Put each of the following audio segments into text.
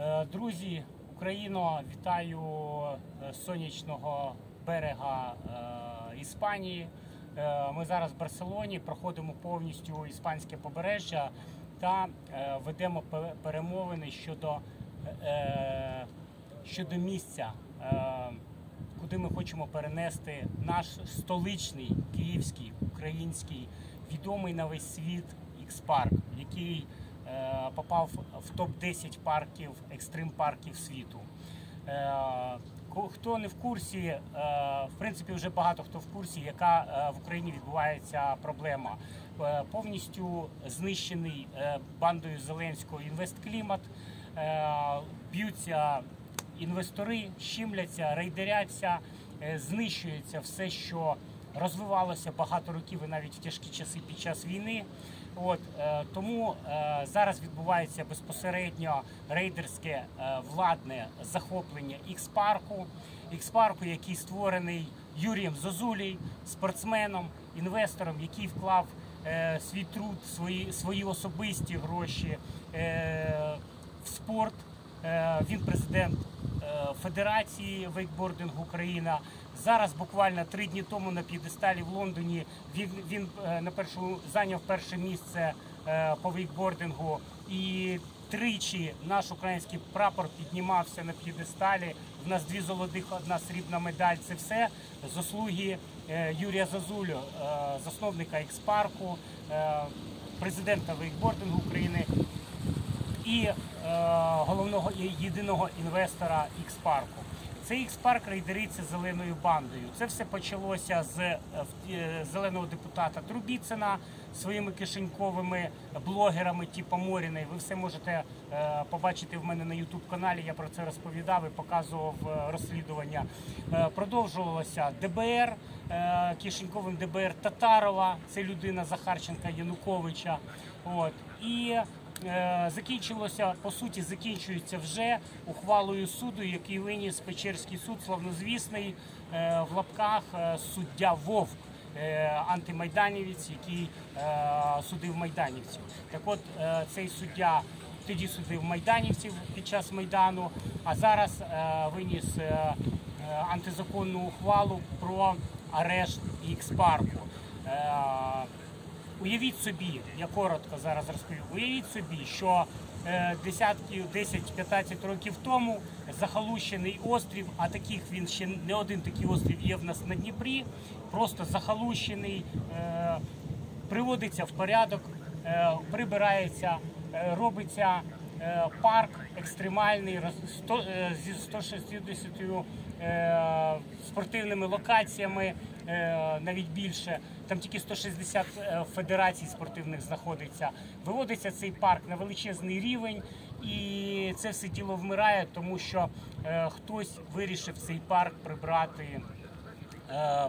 Е, Друзі, Україно, вітаю е, з сонячного берега е, Іспанії. Е, Ми зараз в Барселоні проходимо повністю іспанське побережжя та е, ведемо перемовини щодо, е, щодо місця, е, куди ми хочемо перенести наш столичний київський український відомий на весь світ X-Park, який е, попав в топ-10 парків, екстрим парків світу. Е, Хто не в курсі, е, в принципі, вже багато хто в курсі, яка е, в Україні відбувається проблема. Е, Повністю знищений е, бандою Зеленського інвестклімат, е, б'ються інвестори, щимляться, рейдеряться, е, знищується все, що розвивалося багато років і навіть в тяжкі часи під час війни. От е, тому е, зараз відбувається безпосередньо рейдерське е, владне захоплення X-парку, X-парку, який створений Юрієм Зозулій, спортсменом, інвестором, який вклав свій труд, свої, свої особисті гроші в спорт. Він президент Федерації вейкбордингу Україна. Зараз буквально три дні тому на п'єдесталі в Лондоні він, він е, на першу зайняв перше місце е, по вейкбордингу. І тричі наш український прапор піднімався на п'єдесталі. В нас дві золотих, одна срібна медаль. Це все заслуги е, Юрія Зазулю, е, засновника експарку, е, президента вейкбордингу України і е, головного і єдиного інвестора X-парку. Цей X-парк рейдериться зеленою бандою. Це все почалося з е, е, зеленого депутата Трубіцина своїми кишеньковими блогерами, типу Моріної. Ви все можете е, побачити в мене на youtube каналі. Я про це розповідав і показував е, розслідування. Е, продовжувалося ДБР е, кишеньковим ДБР Татарова. Це людина Захарченка Януковича. От і закінчилося по суті, закінчується вже ухвалою суду, який виніс Печерський суд, славнозвісний е, в лапках е, суддя Вовк. е, Антимайданівець, який е, судив майданівців. Так от е, цей суддя тоді судив майданівців під час майдану, а зараз е, виніс е, е, антизаконну ухвалу про арешт Ікс-парку. Е, Уявіть собі, я коротко зараз розповім. Уявіть собі, що е, десятки, 10-15 років тому захалущений острів, а таких він ще не один такий острів є в нас на Дніпрі, просто захалущений, е, приводиться в порядок, е, прибирається, робиться парк екстремальний зі 160 е, спортивними локаціями, е, навіть більше. Там тільки 160 е, федерацій спортивних знаходиться. Виводиться цей парк на величезний рівень, і це все діло вмирає, тому що е, хтось вирішив цей парк прибрати е,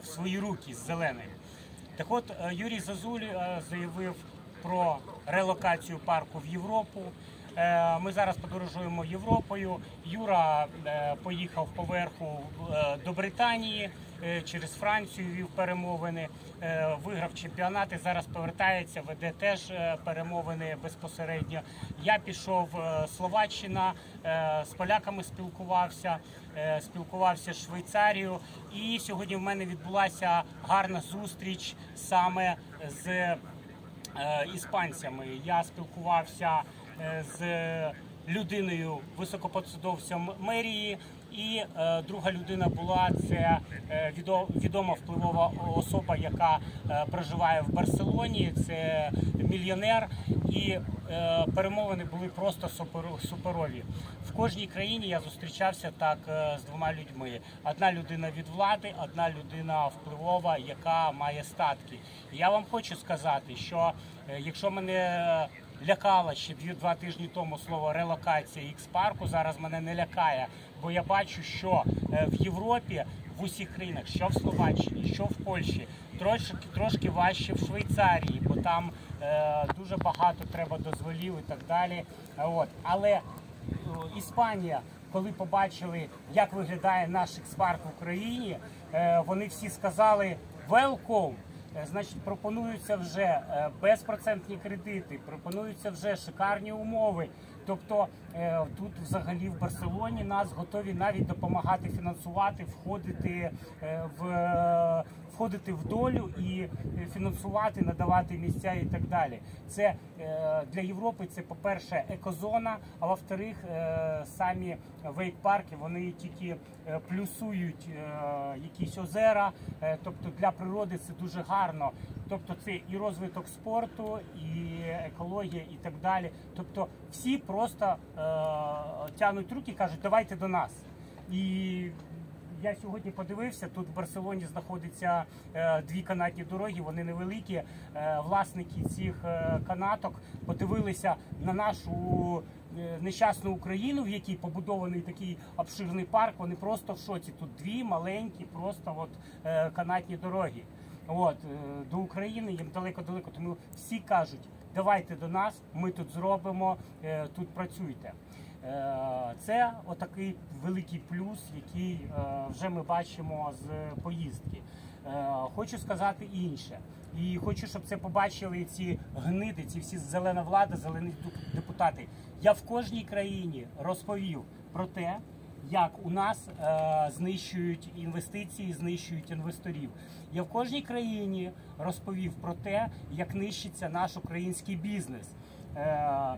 в свої руки з зеленим. Так от е, Юрій Зазуль е, заявив про релокацію парку в Європу. Е, Ми зараз подорожуємо Європою. Юра е, поїхав поверху е, до Британії через Францію, вів перемовини, виграв чемпіонат і зараз повертається, веде теж перемовини безпосередньо. Я пішов Словаччина, з поляками спілкувався, спілкувався з Швейцарією. І сьогодні в мене відбулася гарна зустріч саме з іспанцями. Я спілкувався з людиною, високопосадовцем мерії. І е, друга людина була це е, відома впливова особа, яка е, проживає в Барселоні. Це мільйонер, і е, перемовини були просто супер- суперові. В кожній країні я зустрічався так е, з двома людьми: одна людина від влади, одна людина впливова, яка має статки. Я вам хочу сказати, що е, якщо мене лякало ще два тижні тому слово релокація ікс парку. Зараз мене не лякає, бо я бачу, що е, в Європі в усіх країнах, що в Словаччині, що в Польщі, трошки трошки важче в Швейцарії, бо там е, дуже багато треба дозволів і так далі. Е, От але о, Іспанія, коли побачили, як виглядає наш експарк в Україні, е, вони всі сказали «Welcome». Е, Значить, пропонуються вже е, безпроцентні кредити, пропонуються вже шикарні умови. Тобто е, тут, взагалі, в Барселоні, нас готові навіть допомагати фінансувати, входити е, в входити в долю і фінансувати, надавати місця і так далі. Це е, для Європи це, по-перше, екозона, а во-вторых, самі вейк-парки вони тільки плюсують якісь озера. Тобто для природи це дуже гарно. Тобто це і розвиток спорту, і екологія, і так далі. Тобто всі просто е, тянуть руки і кажуть, давайте до нас. І я сьогодні подивився, тут в Барселоні знаходиться е, дві канатні дороги, вони невеликі. Е, власники цих е, канаток подивилися на нашу е, нещасну Україну, в якій побудований такий обширний парк. Вони просто в шоці. Тут дві маленькі, просто от е, канатні дороги. От е, до України їм далеко-далеко. Тому всі кажуть, давайте до нас, ми тут зробимо, е, тут працюйте. Е, Це отакий великий плюс, який вже ми бачимо з поїздки. Хочу сказати інше. І хочу, щоб це побачили ці гниди, ці всі зелена влада, зелені депутати. Я в кожній країні розповів про те, як у нас е, знищують інвестиції, знищують інвесторів. Я в кожній країні розповів про те, як нищиться наш український бізнес. Е,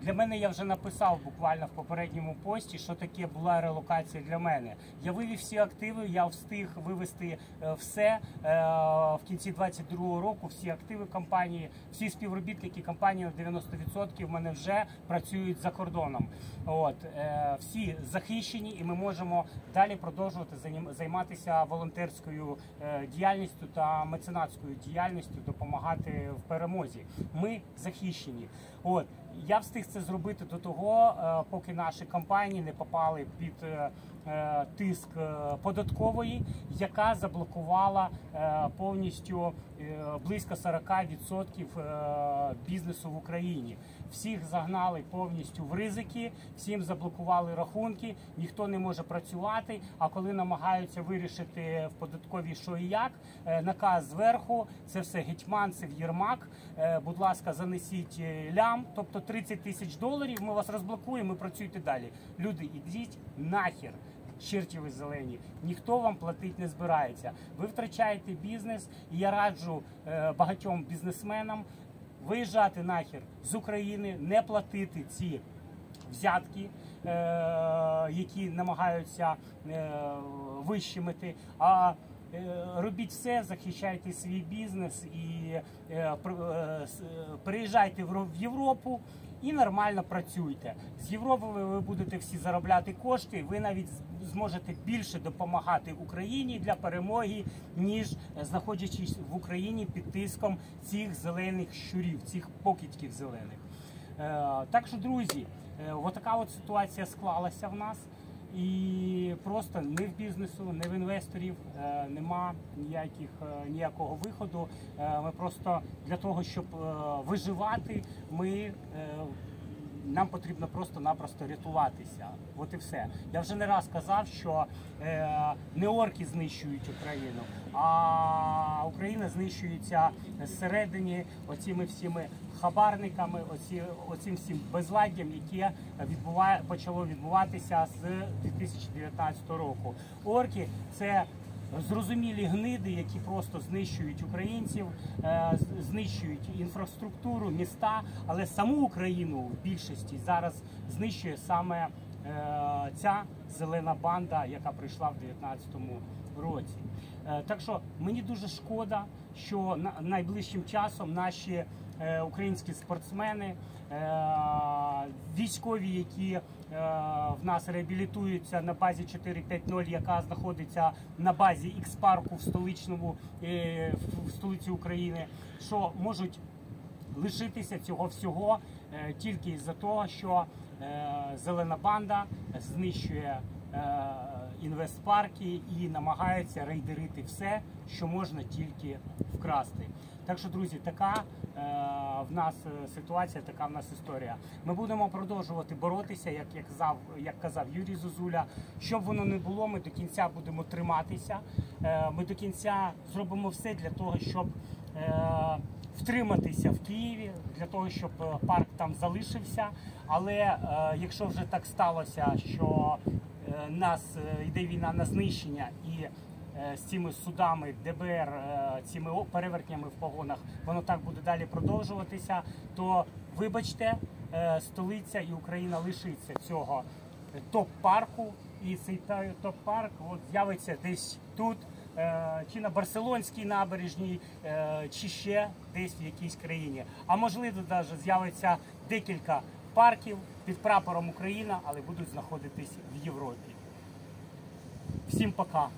для мене я вже написав буквально в попередньому пості, що таке була релокація для мене. Я вивів всі активи, я встиг вивести е, все е, в кінці 22-го року. Всі активи компанії, всі співробітники компанії на 90% в мене вже працюють за кордоном. От е, всі захищені, і ми можемо далі продовжувати займатися волонтерською діяльністю та меценатською діяльністю, допомагати в перемозі. Ми захищені. От я встиг це зробити до того, е, поки наші компанії не попали під е, тиск е, податкової, яка заблокувала е, повністю е, близько 40% е, бізнесу в Україні. Всіх загнали повністю в ризики, всім заблокували рахунки, ніхто не може працювати. А коли намагаються вирішити в податковій що і як, е, наказ зверху, це все гетьманцев, Єрмак. Е, Будь ласка, занесіть е, лям, тобто 30 тисяч доларів. Ми вас розблокуємо, і працюйте далі. Люди, ідіть нахер. Ви зелені, ніхто вам платить не збирається. Ви втрачаєте бізнес, і я раджу е, багатьом бізнесменам виїжджати нахер з України, не платити ці взятки, е, які намагаються е, вищемити. А робіть все, захищайте свій бізнес і е, е, е, Ро- в Європу. І нормально працюйте з Європи. Ви будете всі заробляти кошти. Ви навіть зможете більше допомагати Україні для перемоги, ніж е, знаходячись в Україні під тиском цих зелених щурів, цих покидьків зелених. Е, Так що, друзі, е, отака от ситуація склалася в нас. І просто не в бізнесу, не в інвесторів е, нема ніяких е, ніякого виходу. Е, Ми просто для того, щоб виживати, ми нам потрібно просто-напросто рятуватися. От і все. Я вже не раз казав, що не орки знищують Україну, а Україна знищується зсередині оціми всіми хабарниками, оці, оцим всім безладдям, яке відбуває, почало відбуватися з 2019 року. Орки це зрозумілі гниди, які просто знищують українців, е, знищують інфраструктуру, міста, але саму Україну в більшості зараз знищує саме е, ця зелена банда, яка прийшла в 2019 році. Е, Так що мені дуже шкода, що на- найближчим часом наші е, українські спортсмени, е, військові, які в нас реабілітуються на базі 450, яка знаходиться на базі X-парку в столичному в- столиці України, що можуть лишитися цього всього тільки із-за того, що зелена банда знищує інвестпарки і намагається рейдерити все, що можна тільки вкрасти. Так що, друзі, така е, в нас е, ситуація, така в нас історія. Ми будемо продовжувати боротися, як, як, казав, як казав Юрій Зозуля. Щоб воно не було, ми до кінця будемо триматися. Е, ми до кінця зробимо все для того, щоб е, втриматися в Києві для того, щоб е, парк там залишився. Але е, якщо вже так сталося, що нас е, йде війна на знищення і е, з цими судами ДБР, е, цими перевертнями в погонах, воно так буде далі продовжуватися, то вибачте, е, столиця і Україна лишиться цього е, топ-парку. І цей топ-парк з'явиться десь тут, е, чи на Барселонській набережній, е, чи ще десь в якійсь країні. А можливо, навіть з'явиться декілька парків під прапором Україна, але будуть знаходитись в Європі. Всім пока.